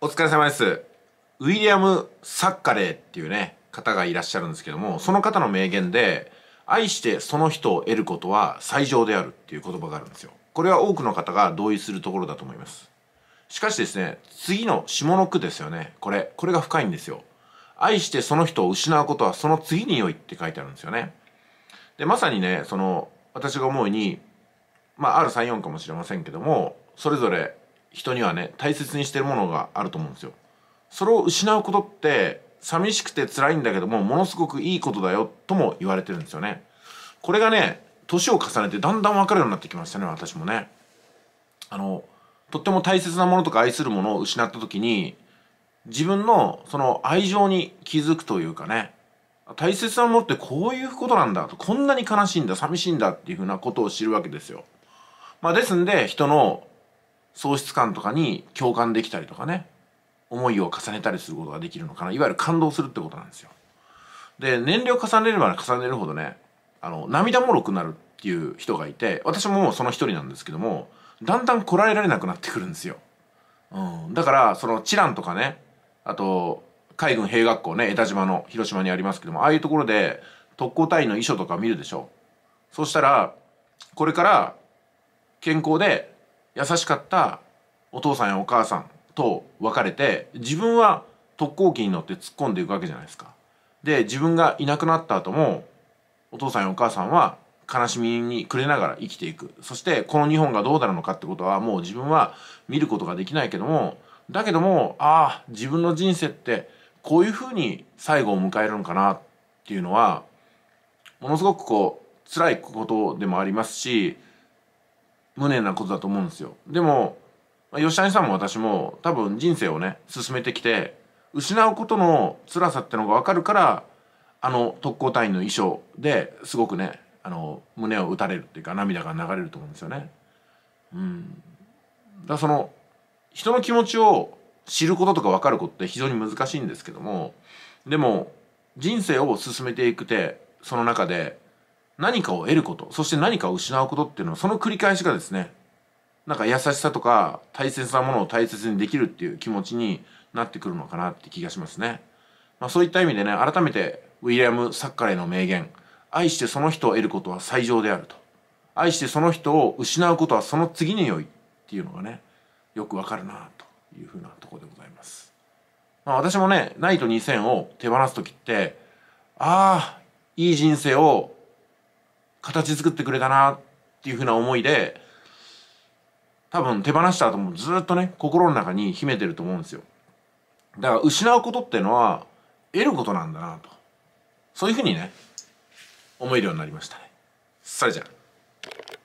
お疲れ様です。ウィリアム・サッカレーっていうね、方がいらっしゃるんですけども、その方の名言で、愛してその人を得ることは最上であるっていう言葉があるんですよ。これは多くの方が同意するところだと思います。しかしですね、次の下の句ですよね。これ、これが深いんですよ。愛してその人を失うことはその次に良いって書いてあるんですよね。で、まさにね、その、私が思うに、まあ、R34 かもしれませんけども、それぞれ人にはね、大切にしてるものがあると思うんですよ。それを失うことって、寂しくて辛いんだけども、ものすごくいいことだよ、とも言われてるんですよね。これがね、年を重ねてだんだん分かるようになってきましたね、私もね。あの、とっても大切なものとか愛するものを失った時に、自分のその愛情に気づくというかね、大切なものってこういうことなんだと、こんなに悲しいんだ、寂しいんだっていうふうなことを知るわけですよ。まあですんで、人の喪失感とかに共感できたりとかね、思いを重ねたりすることができるのかな。いわゆる感動するってことなんですよ。で、年齢を重ねれば重ねるほどね、あの、涙もろくなるっていう人がいて、私ももうその一人なんですけども、だんだんこらえられなくなってくるんですよ。うん。だから、その、チランとかね、あと、海軍兵学校ね、江田島の広島にありますけども、ああいうところで特攻隊員の遺書とか見るでしょ。そしたら、これから健康で優しかったお父さんやお母さんと別れて、自分は特攻機に乗って突っ込んでいくわけじゃないですか。で、自分がいなくなった後も、お父さんやお母さんは悲しみに暮れながら生きていく。そして、この日本がどうなるのかってことは、もう自分は見ることができないけども、だけども、ああ、自分の人生って、こういうふうに最後を迎えるのかなっていうのは、ものすごくこう、辛いことでもありますし、無念なことだと思うんですよ。でも、ま吉谷さんも私も多分人生をね、進めてきて、失うことの辛さってのが分かるから、あの特攻隊員の衣装ですごくね、あの、胸を打たれるっていうか涙が流れると思うんですよね。うん。だからその、人の気持ちを知ることとか分かることって非常に難しいんですけども、でも、人生を進めていくて、その中で何かを得ること、そして何かを失うことっていうのは、その繰り返しがですね、なんか優しさとか大切なものを大切にできるっていう気持ちになってくるのかなって気がしますね。まあそういった意味でね、改めてウィリアム・サッカレーの名言、愛してその人を得ることは最上であると。愛してその人を失うことはその次に良いっていうのがね、よくわかるなというふうなところでございます。まあ私もね、ナイト2000を手放す時って、ああ、いい人生を形作ってくれたなっていうふうな思いで、多分手放した後もずっとね、心の中に秘めてると思うんですよ。だから失うことっていうのは得ることなんだなと。そういうふうにね、思えるようになりましたね。それじゃあ。